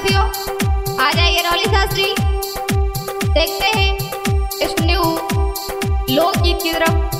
साथियों आ जाइए रौली शास्त्री देखते हैं इस न्यू लोकगीत की तरफ़